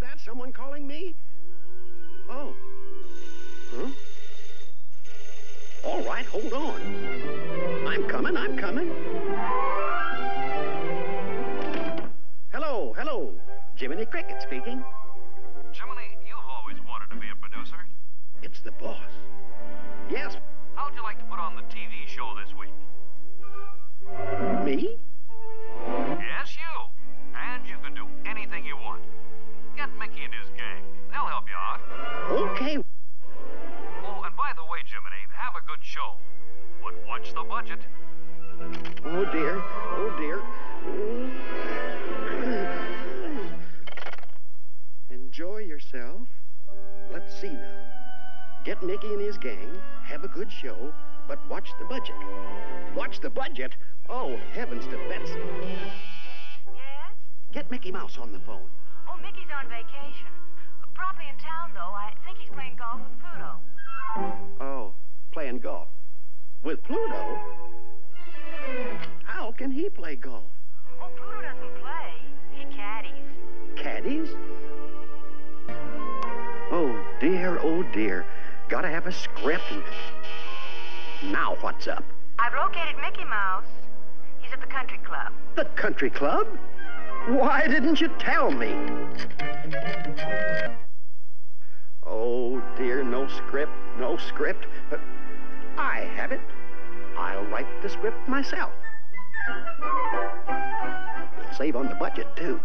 that someone calling me? Oh. Huh? All right, hold on. I'm coming, I'm coming. Hello, hello. Jiminy Cricket speaking. Jiminy, you've always wanted to be a producer. It's the boss. Yes, How'd you like to put on the TV show this week? me? Get Mickey and his gang. They'll help you out. Okay. Oh, and by the way, Jiminy, have a good show. But watch the budget. Oh, dear. Oh, dear. Enjoy yourself. Let's see now. Get Mickey and his gang, have a good show, but watch the budget. Watch the budget? Oh, heavens to Betsy. Yes? Get Mickey Mouse on the phone. Oh, Mickey's on vacation. Probably in town, though. I think he's playing golf with Pluto. Oh, playing golf. With Pluto? How can he play golf? Oh, Pluto doesn't play. He caddies. Caddies? Oh, dear, oh, dear. Gotta have a script. and- Now what's up? I've located Mickey Mouse. He's at the country club. The country club? Why didn't you tell me? Oh, dear, no script, no script. I have it. I'll write the script myself. We'll save on the budget, too.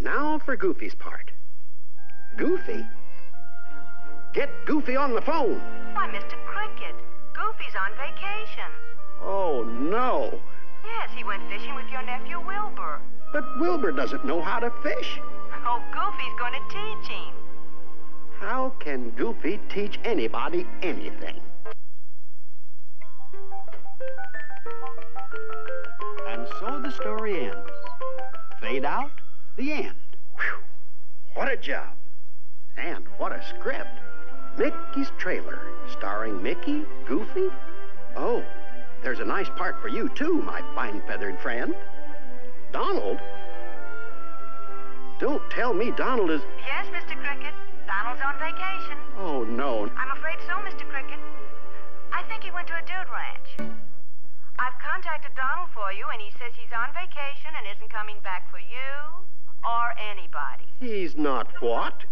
Now for Goofy's part. Goofy? Get Goofy on the phone. Why, Mr. Cricket, Goofy's on vacation. Oh, no. Yes, he went fishing with your nephew Wilbur. But Wilbur doesn't know how to fish. Oh, Goofy's going to teach him. How can Goofy teach anybody anything? And so the story ends. Fade out, the end. Whew. What a job. And what a script. Mickey's Trailer, starring Mickey, Goofy. Oh, there's a nice part for you, too, my fine feathered friend. Donald? Don't tell me Donald is. Yes, Mr. Cricket. Donald's on vacation. Oh, no. I'm afraid so, Mr. Cricket. I think he went to a dude ranch. I've contacted Donald for you, and he says he's on vacation and isn't coming back for you or anybody. He's not what?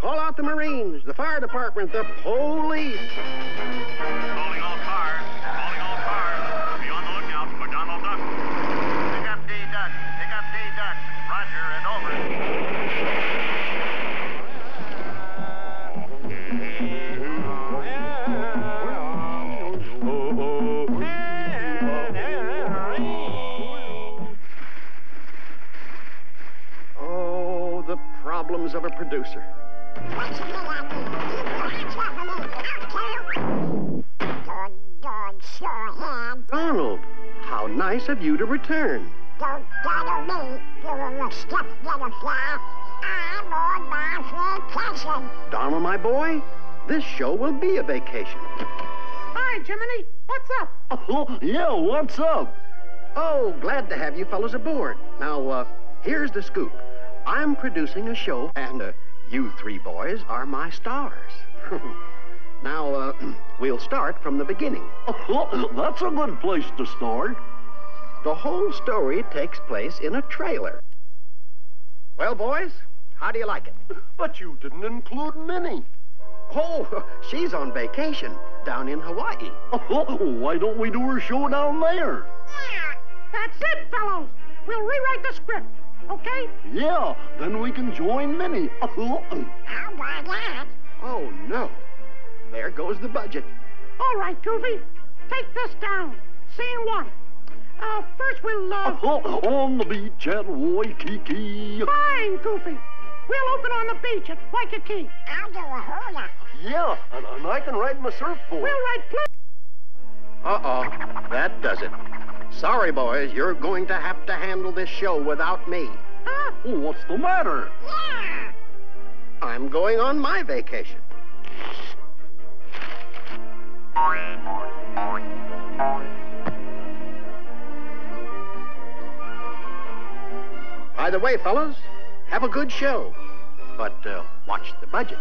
Call out the Marines, the fire department, the police. Calling all cars. Calling all cars. Be on the lookout for Donald Duck. Pick up D Duck. Pick up D Duck. Roger and over. Problems of a producer. Donald, how nice of you to return. Don't bother me, you little butterfly. I'm on my vacation. Donald, my boy, this show will be a vacation. Hi, Jiminy. What's up? Oh, yeah, what's up? Oh, glad to have you fellows aboard. Now, uh, here's the scoop. I'm producing a show, and uh, you three boys are my stars. now, uh, we'll start from the beginning. That's a good place to start. The whole story takes place in a trailer. Well, boys, how do you like it? But you didn't include Minnie. Oh, she's on vacation down in Hawaii. Oh, why don't we do her show down there? That's it, fellows. We'll rewrite the script, okay? Yeah, then we can join Minnie. Oh, How about that? Oh, no. There goes the budget. All right, Goofy. Take this down. Scene one. Uh, first we'll, uh... on the beach at Waikiki. Fine, Goofy. We'll open on the beach at Waikiki. I'll do a hula. Yeah, and, and I can ride my surfboard. We'll ride Pluto. Uh-oh, that does it. Sorry, boys, you're going to have to handle this show without me. Huh? Oh, what's the matter? Yeah. I'm going on my vacation. By the way, fellas, have a good show. But uh, watch the budget.